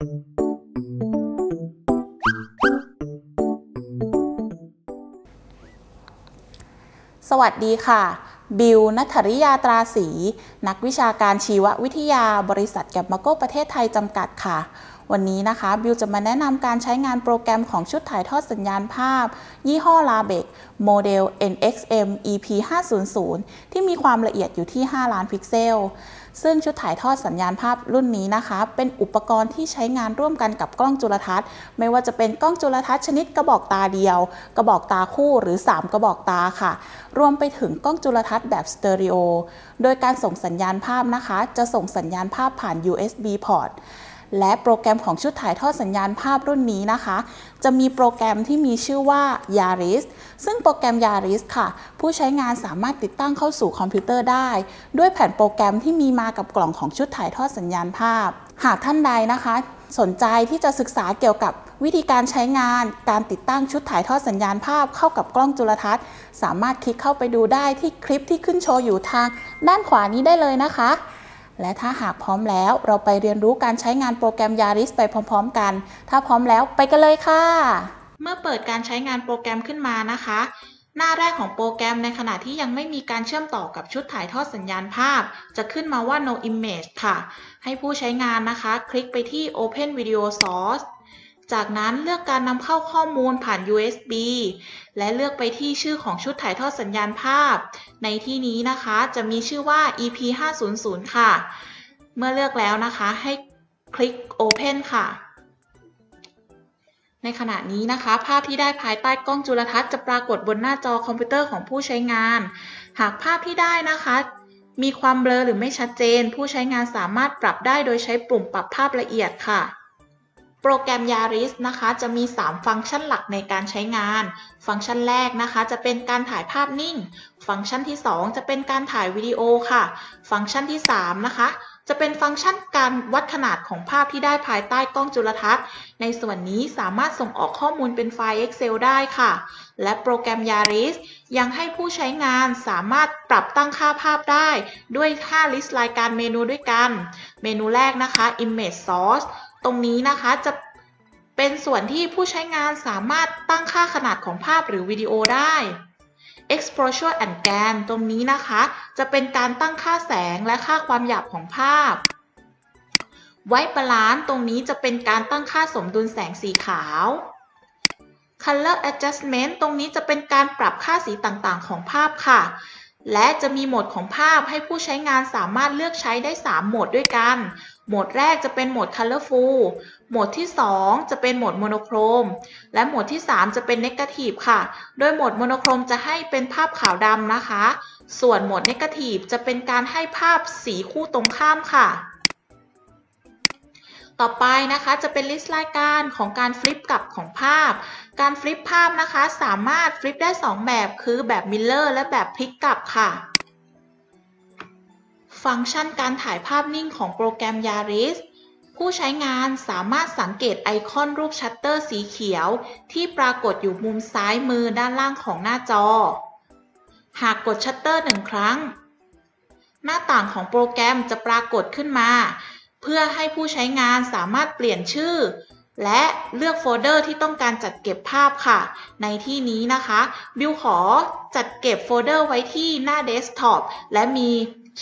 สวัสดีค่ะ บิวนัทริยาตราศรีนักวิชาการชีววิทยาบริษัทแกมมาโกประเทศไทยจำกัดค่ะ วันนี้นะคะบิวจะมาแนะนำการใช้งานโปรแกรมของชุดถ่ายทอดสัญญาณภาพ ยี่ห้อลาเบกโมเดล NXM EP 500ที่มีความละเอียดอยู่ที่ 5 ล้านพิกเซล ซึ่งชุดถ่ายทอดสัญญาณภาพรุ่นนี้นะคะ เป็นอุปกรณ์ที่ใช้งานร่วมกันกับกล้องจุลทรรศน์ ไม่ว่าจะเป็นกล้องจุลทรรศน์ชนิดกระบอกตาเดียว กระบอกตาคู่หรือ 3 กระบอกตาค่ะ รวมไปถึงกล้องจุลทรรศน์แบบสเตอริโอ โดยการส่งสัญญาณภาพนะคะ จะส่งสัญญาณภาพผ่าน USB port และโปรแกรมของชุดถ่ายทอดสัญญาณภาพรุ่นนี้นะคะ จะมีโปรแกรมที่มีชื่อว่า Yaris ซึ่งโปรแกรม Yaris ค่ะ ผู้ใช้งานสามารถติดตั้งเข้าสู่คอมพิวเตอร์ได้ ด้วยแผ่นโปรแกรมที่มีมากับกล่องของชุดถ่ายทอดสัญญาณภาพ หากท่านใดนะคะ สนใจที่จะศึกษาเกี่ยวกับวิธีการใช้งาน การติดตั้งชุดถ่ายทอดสัญญาณภาพเข้ากับกล้องจุลทรรศน์ สามารถคลิกเข้าไปดูได้ที่คลิปที่ขึ้นโชว์อยู่ทาง ด้านขวานี้ได้เลยนะคะ และถ้าหากพร้อมแล้วเราไปเรียนรู้การใช้งานโปรแกรม Yaris ไปพร้อม ๆ กัน ถ้าพร้อมแล้วไปกันเลยค่ะ เมื่อเปิดการใช้งานโปรแกรมขึ้นมานะคะ หน้าแรกของโปรแกรมในขณะที่ยังไม่มีการเชื่อมต่อกับชุดถ่ายทอดสัญญาณภาพ จะขึ้นมาว่า no image ค่ะ ให้ผู้ใช้งานนะคะ คลิกไปที่ open video source จากนั้นเลือกการนำเข้าข้อมูลผ่าน USB และเลือกไปที่ชื่อของชุดถ่ายทอดสัญญาณภาพ ในที่นี้นะคะจะมีชื่อว่า EP 500ค่ะ เมื่อเลือกแล้วนะคะให้คลิก Open ค่ะ ในขณะนี้นะคะ ภาพที่ได้ภายใต้กล้องจุลทรรศน์จะปรากฏบนหน้าจอคอมพิวเตอร์ของผู้ใช้งาน หากภาพที่ได้นะคะมีความเบลอหรือไม่ชัดเจน ผู้ใช้งานสามารถปรับได้โดยใช้ปุ่มปรับภาพละเอียดค่ะ โปรแกรม Yaris นะคะ จะมี 3 ฟังก์ชันหลักในการใช้งาน ฟังก์ชันแรกนะคะ จะเป็นการถ่ายภาพนิ่ง ฟังก์ชันที่ 2 จะเป็นการถ่ายวิดีโอค่ะ ฟังก์ชันที่ 3 นะคะ จะเป็นฟังก์ชันการวัดขนาดของภาพที่ได้ภายใต้กล้องจุลทรรศน์ ในส่วนนี้สามารถส่งออกข้อมูลเป็นไฟล์ Excel ได้ค่ะ และโปรแกรม Yaris ยังให้ผู้ใช้งานสามารถปรับตั้งค่าภาพได้ด้วย 5 ลิสต์รายการเมนูด้วยกัน เมนูแรกนะคะ Image Source ตรงนี้นะคะจะเป็นส่วนที่ผู้ใช้งานสามารถตั้งค่าขนาดของภาพหรือวิดีโอได้ Exposure and Gan ตรงนี้นะคะ จะเป็นการตั้งค่าแสงและค่าความหยาบของภาพ White Balance ตรงนี้จะเป็นการตั้งค่าสมดุลแสงสีขาว Color Adjustment ตรงนี้จะเป็นการปรับค่าสีต่างๆ ของภาพค่ะ และจะมีโหมดของภาพให้ผู้ใช้งานสามารถเลือกใช้ได้ 3 โหมดด้วยกัน หมดแรกจะเป็นโหมด Colorful โหมดที่ 2 จะเป็นโหมด Monochrome และโหมดที่ 3 จะเป็น Negative ค่ะ โดยโหมด Monochrome จะให้เป็นภาพขาวดำนะคะ ส่วนโหมด Negative จะเป็นการให้ภาพสีคู่ตรงข้ามค่ะ ต่อไปนะคะจะเป็นลิสต์รายการของการ flip กลับของภาพ การ flip ภาพนะคะสามารถ flip ได้ 2 แบบคือแบบ mirror และแบบพลิกกลับค่ะ ฟังก์ชันการถ่ายภาพนิ่งของโปรแกรม Yaris ผู้ใช้งานสามารถสังเกตไอคอนรูปชัตเตอร์สีเขียว ที่ปรากฏอยู่มุมซ้ายมือด้านล่างของหน้าจอ หากกดชัตเตอร์หนึ่งครั้ง หน้าต่างของโปรแกรมจะปรากฏขึ้นมา เพื่อให้ผู้ใช้งานสามารถเปลี่ยนชื่อ และเลือกโฟลเดอร์ที่ต้องการจัดเก็บภาพค่ะ ในที่นี้นะคะ บิวขอจัดเก็บโฟลเดอร์ไว้ที่หน้าเดสก์ท็อปและมี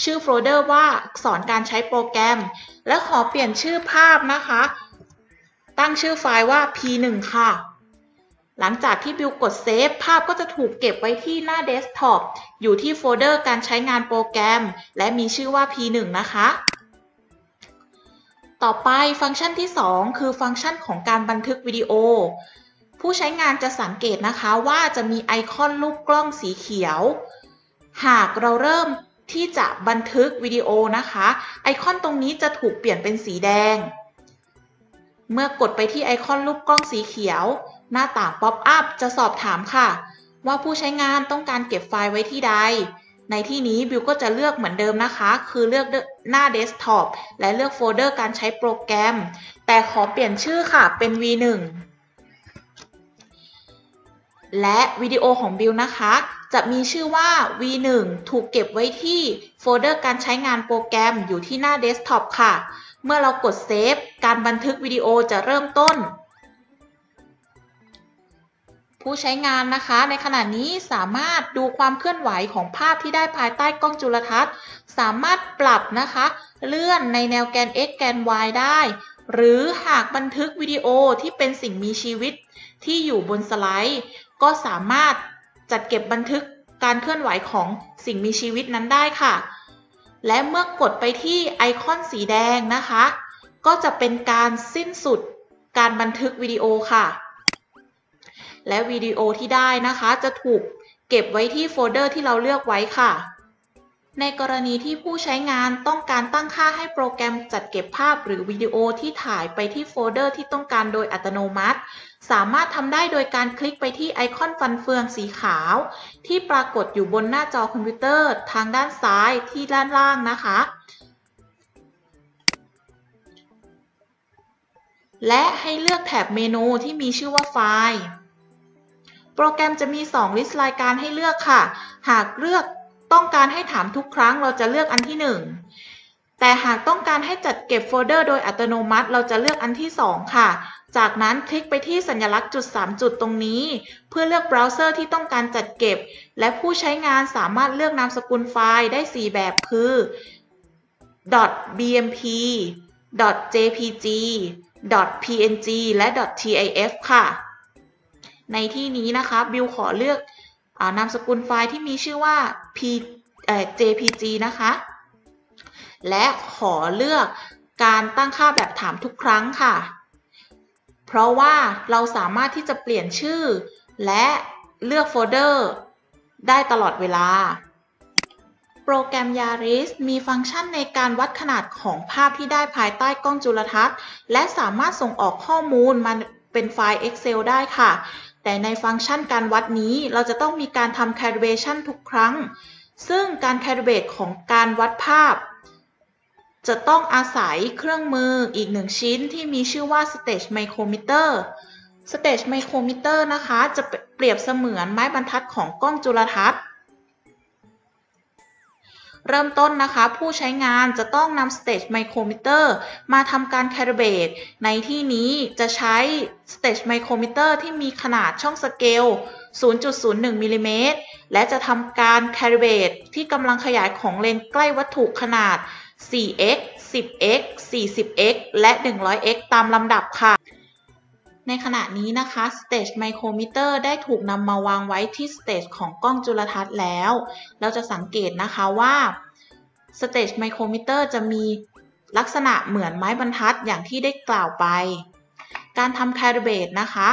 ชื่อโฟลเดอร์ว่าสอนการใช้โปรแกรม และขอเปลี่ยนชื่อภาพนะคะ ตั้งชื่อไฟล์ว่า p1 ค่ะ หลังจากที่บิวกด save ภาพก็จะถูกเก็บไว้ที่หน้าเดสก์ท็อปอยู่ที่โฟลเดอร์การใช้งานโปรแกรม และมีชื่อว่า p1 นะคะ ต่อไปฟังก์ชันที่ 2 คือฟังก์ชันของการบันทึกวิดีโอผู้ใช้งานจะสังเกตนะคะว่าจะมีไอคอนรูปกล้องสีเขียว หากเราเริ่ม ที่จะบันทึกวิดีโอนะคะ ไอคอนตรงนี้จะถูกเปลี่ยนเป็นสีแดง เมื่อกดไปที่ไอคอนรูปกล้องสีเขียว หน้าต่าง pop-up จะสอบถามค่ะ ว่าผู้ใช้งานต้องการเก็บไฟล์ไว้ที่ใด ในที่นี้บิวก็จะเลือกเหมือนเดิมนะคะ คือเลือกหน้าเดสก์ท็อปและเลือกโฟลเดอร์การใช้โปรแกรม แต่ขอเปลี่ยนชื่อค่ะเป็น V1 และวิดีโอของบิวนะคะ จะมีชื่อว่า V1 ถูกเก็บไว้ที่โฟลเดอร์การใช้งานโปรแกรมอยู่ที่หน้าเดสก์ท็อปค่ะ เมื่อเรากด save การบันทึกวิดีโอจะเริ่มต้น ผู้ใช้งานนะคะในขณะนี้สามารถดูความเคลื่อนไหวของภาพที่ได้ภายใต้กล้องจุลทรรศน์ สามารถปรับนะคะ เลื่อนในแนวแกน x แกน y ได้ หรือหากบันทึกวิดีโอที่เป็นสิ่งมีชีวิตที่อยู่บนสไลด์ ก็สามารถ จัดเก็บบันทึกการเคลื่อนไหวของสิ่งมีชีวิตนั้นได้ค่ะ และเมื่อกดไปที่ไอคอนสีแดงนะคะ ก็จะเป็นการสิ้นสุดการบันทึกวิดีโอค่ะ และวิดีโอที่ได้นะคะจะถูกเก็บไว้ที่โฟลเดอร์ที่เราเลือกไว้ค่ะ ในกรณีที่ผู้ใช้งานต้องการตั้งค่าให้โปรแกรมจัดเก็บภาพหรือวิดีโอที่ถ่ายไปที่โฟลเดอร์ที่ต้องการโดยอัตโนมัติ สามารถทำได้โดยการคลิกไปที่ไอคอนฟันเฟืองสีขาว ที่ปรากฏอยู่บนหน้าจอคอมพิวเตอร์ทางด้านซ้ายที่ด้านล่างนะคะ และให้เลือกแถบเมนูที่มีชื่อว่าไฟล์ โปรแกรมจะมี 2 list รายการให้เลือกค่ะ หากเลือกต้องการให้ถามทุกครั้งเราจะเลือกอันที่ 1 แต่หากต้องการให้จัดเก็บโฟลเดอร์โดยอัตโนมัติ เราจะเลือกอันที่ 2 ค่ะ จากนั้นคลิกไปที่สัญลักษณ์จุด 3 จุดตรงนี้ เพื่อเลือกเบราว์เซอร์ที่ต้องการจัดเก็บ และผู้ใช้งานสามารถเลือกนามสกุลไฟล์ได้ 4 แบบคือ .bmp .jpg .png และ .tif ค่ะ ในที่นี้นะคะบิวขอเลือกอนามสกุลไฟล์ที่มีชื่อว่า p jpg นะคะ และขอเลือกการตั้งค่าแบบถามทุกครั้งค่ะ เพราะว่าเราสามารถที่จะเปลี่ยนชื่อ และเลือกโฟลเดอร์ได้ตลอดเวลา โปรแกรม Yaris มีฟังก์ชันในการวัดขนาดของภาพที่ได้ภายใต้กล้องจุลทรรศน์ และสามารถส่งออกข้อมูลมาเป็นไฟล์ Excel ได้ค่ะ แต่ในฟังก์ชันการวัดนี้เราจะต้องมีการทำ calibration ทุกครั้ง ซึ่งการ calibrate ของการวัดภาพ จะต้องอาศัยเครื่องมืออีกหนึ่งชิ้นที่มีชื่อว่า stage micrometer stage micrometer นะคะ จะเปรียบเสมือนไม้บรรทัดของกล้องจุลทรรศน์ เริ่มต้นนะคะ ผู้ใช้งานจะต้องนำ stage micrometer มาทำการ calibrate ในที่นี้จะใช้ stage micrometer ที่มีขนาดช่องสเกล 0.01มิลลิเมตรและจะทำการ calibrate ที่กำลังขยายของเลนส์ใกล้วัตถุขนาด 4x 10x 40x และ 100x ตามลำดับค่ะ ในขณะนี้นะคะ Stage Micrometer ได้ถูกนำมาวางไว้ที่ Stage ของกล้องจุลทรรศน์แล้ว เราจะสังเกตนะคะว่า Stage Micrometer จะมีลักษณะเหมือนไม้บรรทัดอย่างที่ได้กล่าวไป การทำ Calibrate นะคะ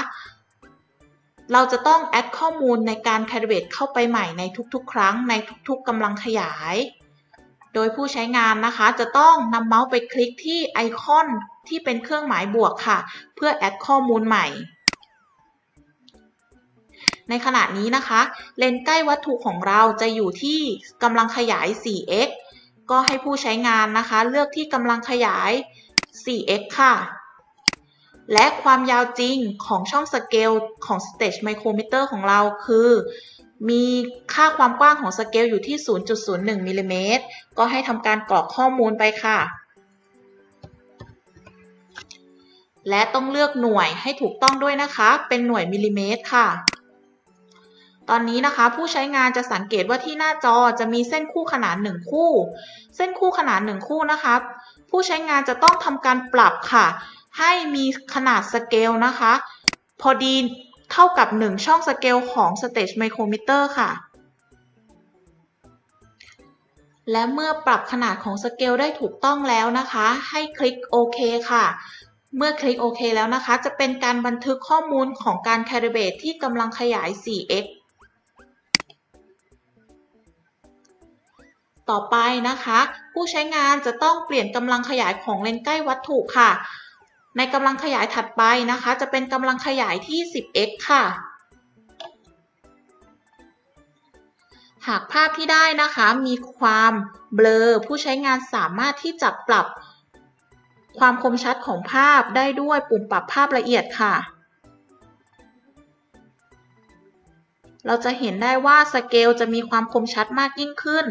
เราจะต้องแอดข้อมูลในการ Calibrate เข้าไปใหม่ในทุกๆ ครั้งในทุกๆกำลังขยาย โดยผู้ใช้งานนะคะจะต้องนำเมาส์ไปคลิกที่ไอคอนที่เป็นเครื่องหมายบวกค่ะ เพื่อแอดข้อมูลใหม่ ในขณะนี้นะคะ เลนใกล้วัตถุของเราจะอยู่ที่กำลังขยาย 4x ก็ให้ผู้ใช้งานนะคะ เลือกที่กำลังขยาย 4x ค่ะ และความยาวจริงของช่องสเกลของ Stage Micrometer ของเราคือ มีค่าความกว้างของสเกลอยู่ที่ 0.01มิลลิเมตรก็ให้ทำการกรอกข้อมูลไปค่ะ และต้องเลือกหน่วยให้ถูกต้องด้วยนะคะ เป็นหน่วยมิลลิเมตรค่ะ ตอนนี้นะคะ ผู้ใช้งานจะสังเกตว่าที่หน้าจอจะมีเส้นคู่ขนาน 1 คู่ เส้นคู่ขนาน 1 คู่นะคะ ผู้ใช้งานจะต้องทำการปรับค่ะ ให้มีขนาดสเกลนะคะ พอดี เท่ากับ 1 ช่องสเกลของ Stage Micrometer ค่ะ และเมื่อปรับขนาดของสเกลได้ถูกต้องแล้วนะคะ ให้คลิกโอเคค่ะ เมื่อคลิกโอเคแล้วนะคะ จะเป็นการบันทึกข้อมูลของการ Calibrate ที่กำลังขยาย 4x ต่อไปนะคะ ผู้ใช้งานจะต้องเปลี่ยนกำลังขยายของเลนส์ใกล้วัตถุค่ะ ในกำลังขยายถัดไปนะคะ จะเป็นกำลังขยายที่ 10x ค่ะ หากภาพที่ได้นะคะ มีความเบลอ ผู้ใช้งานสามารถที่จะปรับความคมชัดของภาพได้ด้วยปุ่มปรับภาพละเอียดค่ะ เราจะเห็นได้ว่าสเกลจะมีความคมชัดมากยิ่งขึ้น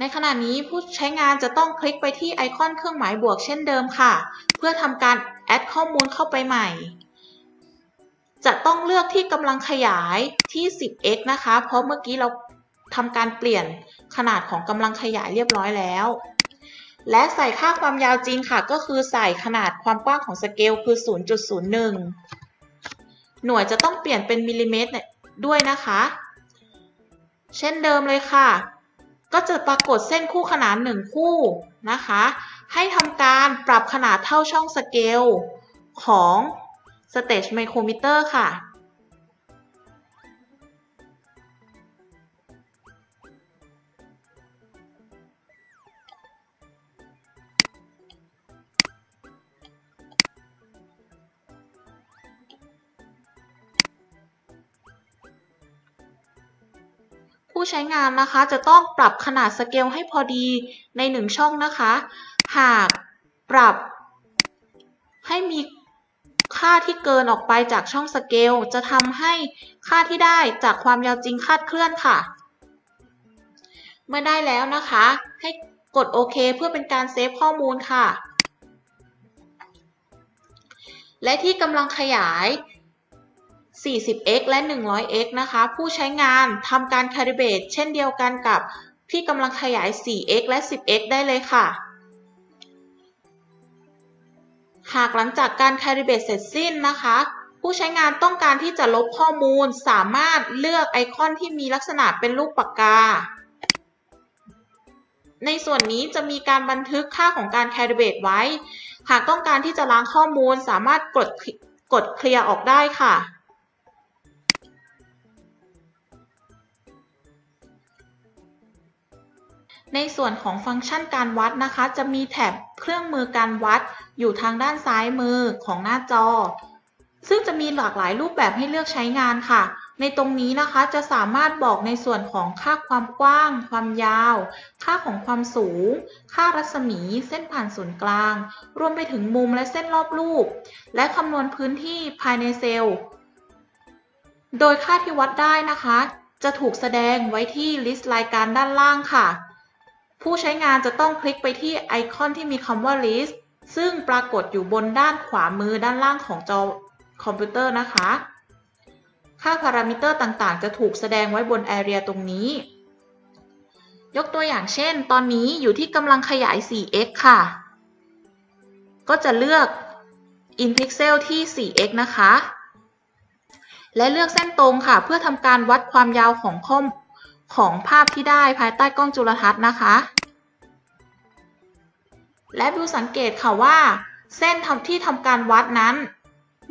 ในขณะนี้ผู้ใช้งานจะต้องคลิกไปที่ไอคอนเครื่องหมายบวกเช่นเดิมค่ะ เพื่อทำการแอดข้อมูลเข้าไปใหม่ จะต้องเลือกที่กำลังขยายที่ 10x นะคะ เพราะเมื่อกี้เราทำการเปลี่ยนขนาดของกำลังขยายเรียบร้อยแล้ว และใส่ค่าความยาวจริงค่ะ ก็คือใส่ขนาดความกว้างของสเกลคือ 0.01 หน่วยจะต้องเปลี่ยนเป็นมิลลิเมตรด้วยนะคะ เช่นเดิมเลยค่ะ ก็จะปรากฏเส้นคู่ขนานหนึ่งคู่นะคะ ให้ทำการปรับขนาดเท่าช่องสเกลของ Stage Micrometer ค่ะ ผู้ใช้งานนะคะ จะต้องปรับขนาดสเกลให้พอดีในหนึ่งช่องนะคะ หากปรับ ให้มีค่าที่เกินออกไปจากช่องสเกลจะทำให้ค่าที่ได้จากความยาวจริงคาดเคลื่อนค่ะ เมื่อได้แล้วนะคะ ให้กดโอเคเพื่อเป็นการเซฟข้อมูลค่ะ และที่กำลังขยาย 40x และ 100x นะคะ ผู้ใช้งานทำการ calibrate เช่นเดียวกันกับที่กำลังขยาย 4x และ 10x ได้เลยค่ะ หากหลังจากการ calibrate เสร็จสิ้นนะคะ ผู้ใช้งานต้องการที่จะลบข้อมูล สามารถเลือกไอคอนที่มีลักษณะเป็นรูปปากกา ในส่วนนี้จะมีการบันทึกค่าของการ calibrate ไว้ หากต้องการที่จะล้างข้อมูลสามารถกดกดเคลียร์ออกได้ค่ะ ในส่วนของฟังก์ชันการวัดนะคะ จะมีแถบเครื่องมือการวัดอยู่ทางด้านซ้ายมือของหน้าจอ ซึ่งจะมีหลากหลายรูปแบบให้เลือกใช้งานค่ะ ในตรงนี้นะคะจะสามารถบอกในส่วนของค่าความกว้าง ความยาว ค่าของความสูง ค่ารัศมี เส้นผ่านศูนย์กลาง รวมไปถึงมุมและเส้นรอบรูป และคำนวณพื้นที่ภายในเซลล์ โดยค่าที่วัดได้นะคะ จะถูกแสดงไว้ที่ list รายการด้านล่างค่ะ ผู้ใช้งานจะต้องคลิกไปที่ไอคอนที่มีคำว่า list ซึ่งปรากฏอยู่บนด้านขวามือด้านล่างของจอคอมพิวเตอร์นะคะ ค่าพารามิเตอร์ต่างๆ จะถูกแสดงไว้บน Area ตรงนี้ ยกตัวอย่างเช่น ตอนนี้อยู่ที่กำลังขยาย 4x ค่ะ ก็จะเลือก in pixel ที่ 4x นะคะ และเลือกเส้นตรงค่ะ เพื่อทำการวัดความยาวของข้อม ของภาพที่ได้ภายใต้กล้องจุลทรรศน์นะคะ และวิวสังเกตค่ะว่า เส้นทำที่ทำการวัดนั้น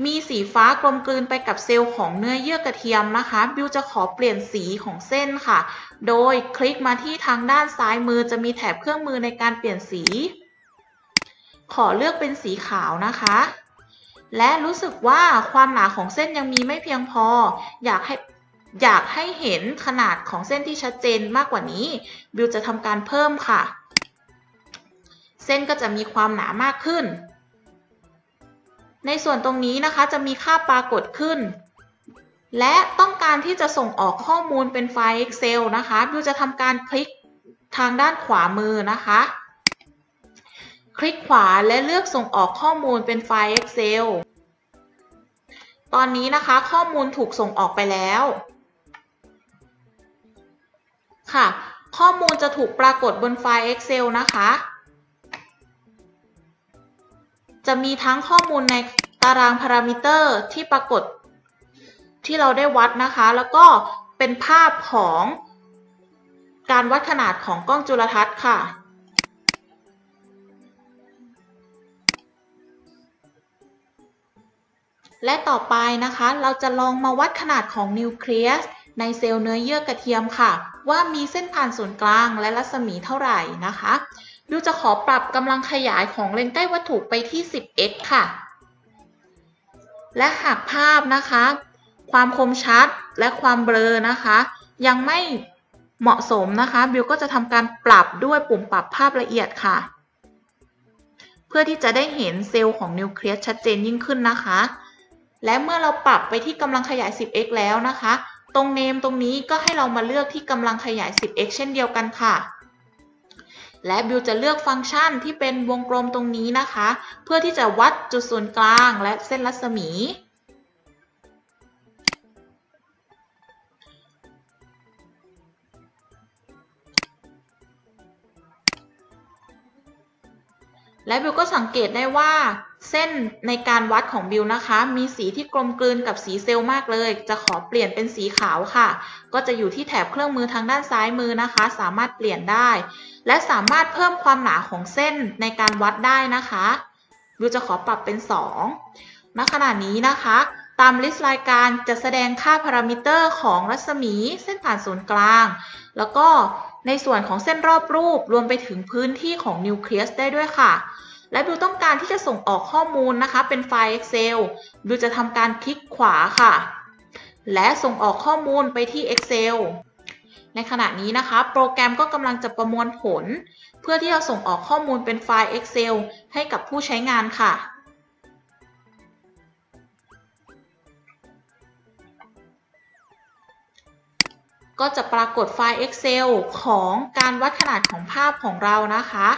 มีสีฟ้ากลมกลืนไปกับเซลล์ของเนื้อเยื่อกระเทียมนะคะบิวจะขอเปลี่ยนสีของเส้นค่ะ โดยคลิกมาที่ทางด้านซ้ายมือจะมีแถบเครื่องมือในการเปลี่ยนสี ขอเลือกเป็นสีขาวนะคะและรู้สึกว่าความหนาของเส้นยังมีไม่เพียงพอ อยากให้ อยากให้เห็นขนาดของเส้นที่ชัดเจนมากกว่านี้ บิวจะทำการเพิ่มค่ะ เส้นก็จะมีความหนามากขึ้น ในส่วนตรงนี้นะคะจะมีค่าปรากฏขึ้น และต้องการที่จะส่งออกข้อมูลเป็นไฟล์ Excel นะคะ บิวจะทำการคลิกทางด้านขวามือนะคะ คลิกขวาและเลือกส่งออกข้อมูลเป็นไฟล์ Excel ตอนนี้นะคะข้อมูลถูกส่งออกไปแล้ว ค่ะ ข้อมูลจะถูกปรากฏบนไฟล์ Excel นะคะ จะมีทั้งข้อมูลในตารางพารามิเตอร์ที่ปรากฏที่เราได้วัดนะคะ แล้วก็เป็นภาพของการวัดขนาดของกล้องจุลทรรศน์ค่ะ และต่อไปนะคะ เราจะลองมาวัดขนาดของนิวเคลียส ในเซลล์เนื้อเยื่อกระเทียมค่ะ ว่ามีเส้นผ่านศูนย์กลางและรัศมีเท่าไหร่นะคะบิวจะขอปรับกำลังขยายของเลนส์ใกล้วัตถุไปที่ 10x ค่ะ และหากภาพนะคะ ความคมชัดและความเบลอนะคะ ยังไม่เหมาะสมนะคะ บิวก็จะทำการปรับด้วยปุ่มปรับภาพละเอียดค่ะ เพื่อที่จะได้เห็นเซลล์ของนิวเคลียสชัดเจนยิ่งขึ้นนะคะ และเมื่อเราปรับไปที่กำลังขยาย 10x แล้วนะคะ ตรงเนมตรงนี้ก็ให้เรามาเลือกที่กำลังขยาย 10x เช่นเดียวกันค่ะ และบิวจะเลือกฟังก์ชันที่เป็นวงกลมตรงนี้นะคะ เพื่อที่จะวัดจุดศูนย์กลางและเส้นรัศมี และบิวก็สังเกตได้ว่า เส้นในการวัดของบิวนะคะ มีสีที่กลมกลืนกับสีเซลล์มากเลย จะขอเปลี่ยนเป็นสีขาวค่ะ ก็จะอยู่ที่แถบเครื่องมือทางด้านซ้ายมือนะคะ สามารถเปลี่ยนได้ และสามารถเพิ่มความหนาของเส้นในการวัดได้นะคะบิวจะขอปรับเป็น2ณขณะนี้นะคะ ตาม list รายการจะแสดงค่าพารามิเตอร์ของรัศมีเส้นผ่านศูนย์กลาง แล้วก็ในส่วนของเส้นรอบรูปรวมไปถึงพื้นที่ของนิวเคลียสได้ด้วยค่ะ และบิวต้องการที่จะส่งออกข้อมูลนะคะ เป็นไฟล์ Excel บิวจะทำการคลิกขวาค่ะ และส่งออกข้อมูลไปที่ Excel ในขณะนี้นะคะ โปรแกรมก็กำลังจะประมวลผล เพื่อที่จะส่งออกข้อมูลเป็นไฟล์ Excel ให้กับผู้ใช้งานค่ะก็จะปรากฏไฟล์ Excel ของการวัดขนาดของภาพของเรานะคะ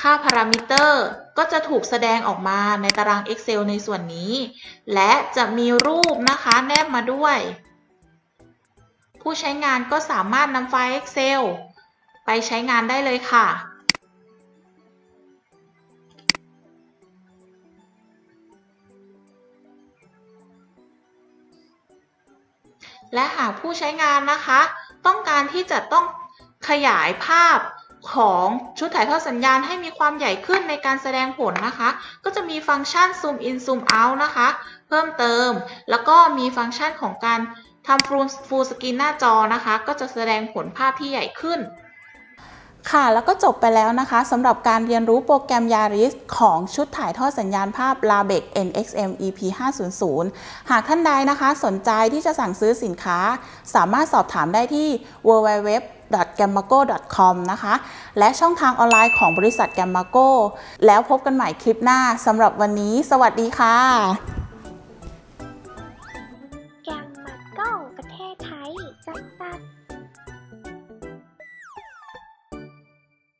ค่าพารามิเตอร์ก็จะถูกแสดงออกมาในตาราง Excel ในส่วนนี้ และจะมีรูปนะคะแนบมาด้วย ผู้ใช้งานก็สามารถนำไฟล์ Excel ไปใช้งานได้เลยค่ะและหากผู้ใช้งานนะคะ ต้องการที่จะต้องขยายภาพ ของชุดถ่ายทอดสัญญาณให้มีความใหญ่ขึ้นในการแสดงผลนะคะ ก็จะมีฟังก์ชัน zoom in zoom out นะคะ เพิ่มเติม แล้วก็มีฟังก์ชันของการทำ full full screen หน้าจอนะคะ ก็จะแสดงผลภาพที่ใหญ่ขึ้น ค่ะ แล้วก็จบไปแล้วนะคะสำหรับการเรียนรู้โปรแกรม Yaris ของชุดถ่ายทอดสัญญาณภาพ LABEX NXM EP 500หากท่านใดนะคะ สนใจที่จะสั่งซื้อสินค้า สามารถสอบถามได้ที่ www g a m m a g o c o m นะคะ และช่องทางออนไลน์ของบริษัท g a m m a g o แล้วพบกันใหม่คลิปหน้าสำหรับวันนี้ สวัสดีค่ะ